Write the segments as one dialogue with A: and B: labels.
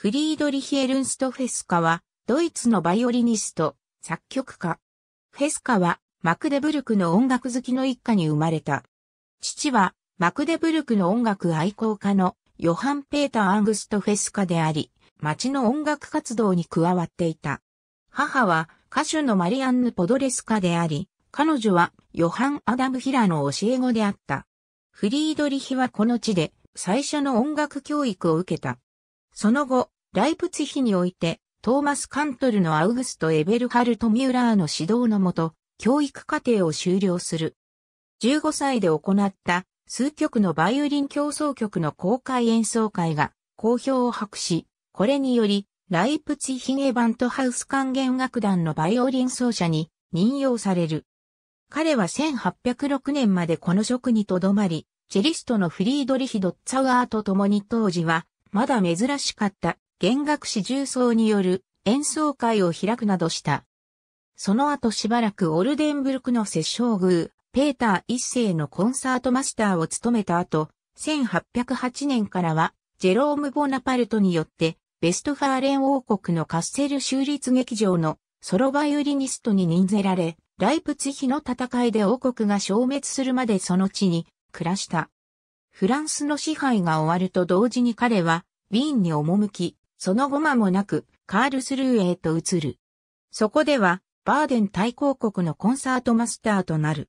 A: フリードリヒ・エルンスト・フェスカは、ドイツのバイオリニスト、作曲家。フェスカは、マクデブルクの音楽好きの一家に生まれた。父は、マクデブルクの音楽愛好家のヨハン・ペーター・アングスト・フェスカであり、町の音楽活動に加わっていた。母は歌手のマリアンヌ・ポドレスカであり、彼女はヨハン・アダム・ヒラの教え子であった。フリードリヒはこの地で最初の音楽教育を受けた。その後、ライプツィヒにおいてトーマス・カントルのアウグスト・エベルハルト・ミューラーの指導のもと、教育課程を修了する。15歳で行った数曲のバイオリン競争曲の公開演奏会が好評を博し、これにより、ライプツィヒゲバントハウス管弦楽団のバイオリン奏者に任用される。彼は1806年までこの職にとどまり、チェリストのフリードリヒ・ドッツァワーと共に当時は、まだ珍しかった弦楽師重奏による演奏会を開くなどした。その後しばらくオルデンブルクの摂政宮、ペーター一世のコンサートマスターを務めた後、1808年からは、ジェローム・ボナパルトによって、ベストファーレン王国のカッセル州立劇場のソロバイオリニストに任ぜられ、ライプツヒの戦いで王国が消滅するまでその地に暮らした。フランスの支配が終わると同時に彼は、ウィーンに赴き、その後間もなく、カールスルーへと移る。そこでは、バーデン対抗国のコンサートマスターとなる。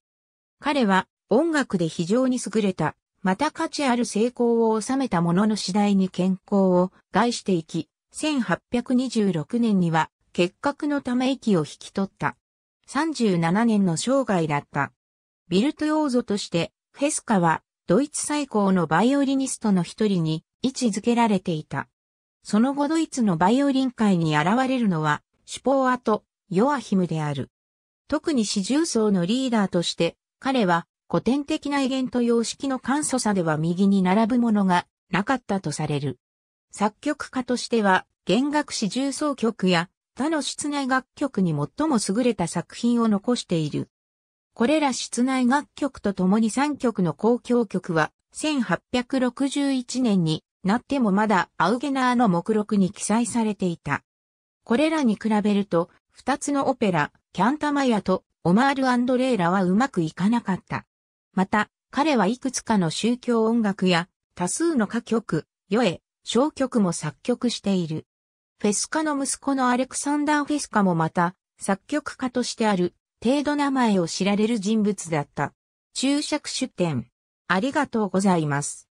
A: 彼は、音楽で非常に優れた、また価値ある成功を収めた者の次第に健康を害していき、1826年には、結核のため息を引き取った。37年の生涯だった。ビルトヨーゾとして、フェスカは、ドイツ最高のバイオリニストの一人に位置づけられていた。その後ドイツのバイオリン界に現れるのは、シュポーアとヨアヒムである。特に四重奏のリーダーとして、彼は古典的な威厳と様式の簡素さでは右に並ぶものがなかったとされる。作曲家としては、弦楽四重奏曲や他の室内楽曲に最も優れた作品を残している。これら室内楽曲と共に3曲の公共曲は1861年になってもまだアウゲナーの目録に記載されていた。これらに比べると、二つのオペラ、キャンタマヤとオマール・アンドレーラはうまくいかなかった。また、彼はいくつかの宗教音楽や多数の歌曲、ヨエ、小曲も作曲している。フェスカの息子のアレクサンダー・フェスカもまた、作曲家としてある、程度名前を知られる人物だった。注釈出典。ありがとうございます。